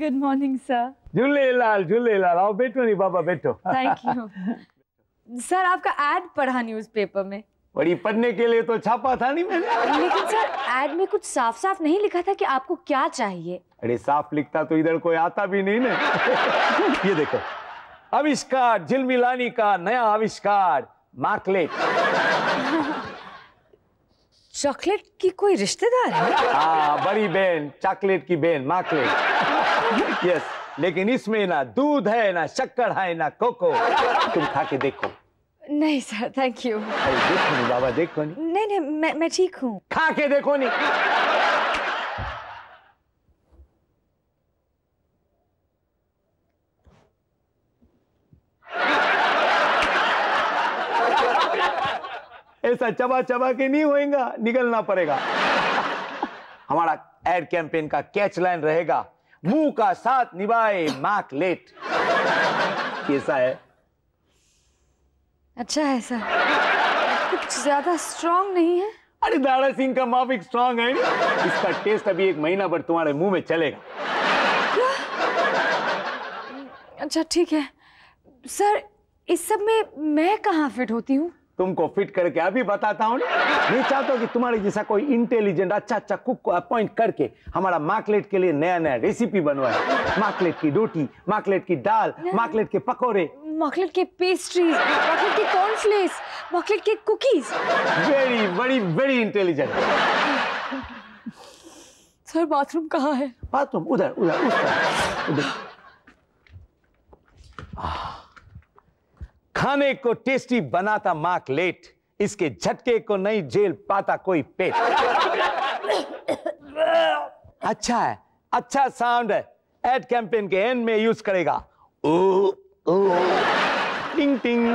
Good morning sir Jhulelal Jhulelal आओ बैठो नहीं बाबा बैठो। थैंक यू सर आपका एड पढ़ा न्यूज़पेपर में। बड़ी पढ़ने के लिए तो छापा था नहीं मैंने। लेकिन सर एड में कुछ साफ़ साफ़ नहीं लिखा था कि आपको क्या चाहिए। अरे साफ़ लिखता तो इधर कोई आता भी नहीं ना। ये देखो आविष्कार झिलमिलानी का नया आविष्कार मार्कलेट। चॉकलेट की कोई रिश्तेदार है? हाँ बड़ी बहन चॉकलेट की बहन मार्कलेट। यस लेकिन इसमें ना दूध है ना शक्कर है ना कोको। तुम खा के देखो। नहीं सर थैंक यू देखो नहीं बाबा देखो नहीं। नहीं नहीं मैं मैं ठीक हूँ। खा के देखो नहीं। ऐसा चबा चबा के नहीं होएगा निकलना पड़ेगा। हमारा एड कैंपेन का कैच लाइन रहेगा। मुँह का साथ निभाए मार्क लेट। कैसा है? अच्छा है सर। कुछ ज़्यादा स्ट्रांग नहीं है? अरे दारा सिंह का माफिक स्ट्रांग है? इसका टेस्ट अभी एक महीना भर तुम्हारे मुँह में चलेगा। अच्छा ठीक है। सर इस सब में मैं कहाँ फिट होती हूँ? तुमको फिट करके। अभी बताता हूँ मैं चाहता हूँ कि तुम्हारे जैसा कोई इंटेलिजेंट अच्छा अच्छा कुक को अपॉइंट करके हमारा मार्कलेट के लिए नया नया रेसिपी बनवाए। मार्कलेट की रोटी मार्कलेट की दाल मार्कलेट के पकौड़े। मॉकलेट के पेस्ट्रीज मॉकलेट के कॉर्नफ्लेक्स मॉकलेट के cookies very very very intelligent sir bathroom कहाँ है? बाथरूम उधर उधर उधर। आह, खाने को टेस्टी बनाता मार्क लेट, इसके झटके को नहीं जेल पाता कोई पेट। अच्छा है अच्छा साउंड है। एड कैंपेन के एंड में यूज़ करेगा। ओ ओ। टिंग टिंग